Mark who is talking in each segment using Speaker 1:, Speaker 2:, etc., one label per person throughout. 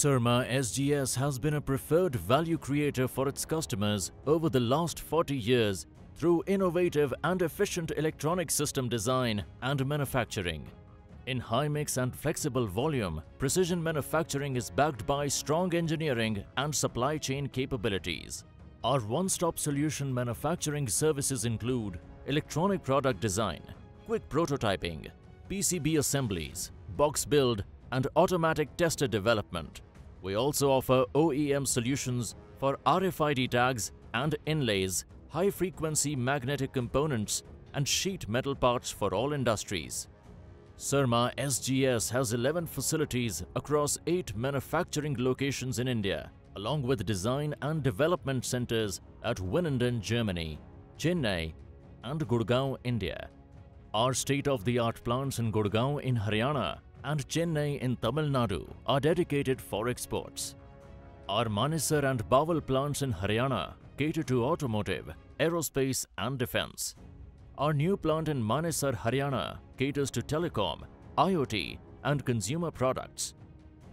Speaker 1: Syrma SGS has been a preferred value creator for its customers over the last 40 years through innovative and efficient electronic system design and manufacturing. In high mix and flexible volume, precision manufacturing is backed by strong engineering and supply chain capabilities. Our one-stop solution manufacturing services include electronic product design, quick prototyping, PCB assemblies, box build and automatic tester development. We also offer OEM solutions for RFID tags and inlays, high-frequency magnetic components and sheet metal parts for all industries. Syrma SGS has 11 facilities across 8 manufacturing locations in India, along with design and development centers at Winnenden, Germany, Chennai and Gurgaon, India. Our state-of-the-art plants in Gurgaon in Haryana and Chennai in Tamil Nadu are dedicated for exports. Our Manesar and Bawal plants in Haryana cater to automotive, aerospace and defense. Our new plant in Manesar, Haryana caters to telecom, IoT and consumer products.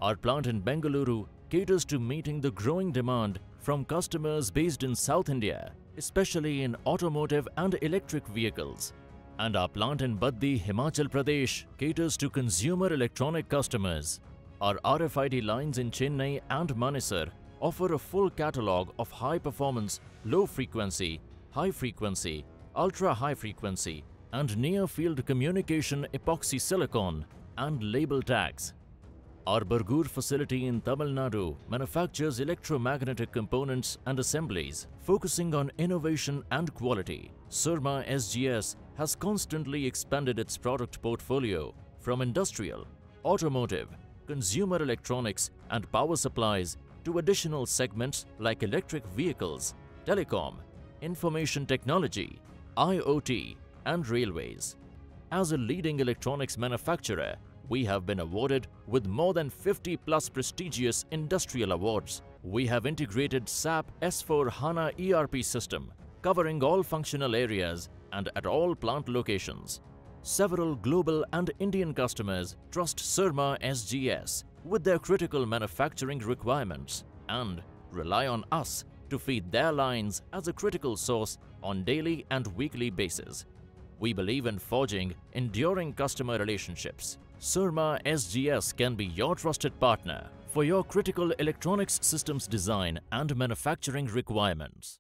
Speaker 1: Our plant in Bengaluru caters to meeting the growing demand from customers based in South India, especially in automotive and electric vehicles. And our plant in Baddi, Himachal Pradesh caters to consumer electronic customers. Our RFID lines in Chennai and Manesar offer a full catalogue of high performance, low frequency, high frequency, ultra high frequency and near field communication epoxy silicon and label tags. Our Bargur facility in Tamil Nadu manufactures electromagnetic components and assemblies, focusing on innovation and quality. Syrma SGS has constantly expanded its product portfolio from industrial, automotive, consumer electronics and power supplies to additional segments like electric vehicles, telecom, information technology, IoT and railways. As a leading electronics manufacturer, we have been awarded with more than 50 plus prestigious industrial awards. We have integrated SAP S4 HANA ERP system covering all functional areas and at all plant locations. Several global and Indian customers trust Syrma SGS with their critical manufacturing requirements and rely on us to feed their lines as a critical source on daily and weekly basis. We believe in forging enduring customer relationships. Syrma SGS can be your trusted partner for your critical electronics systems design and manufacturing requirements.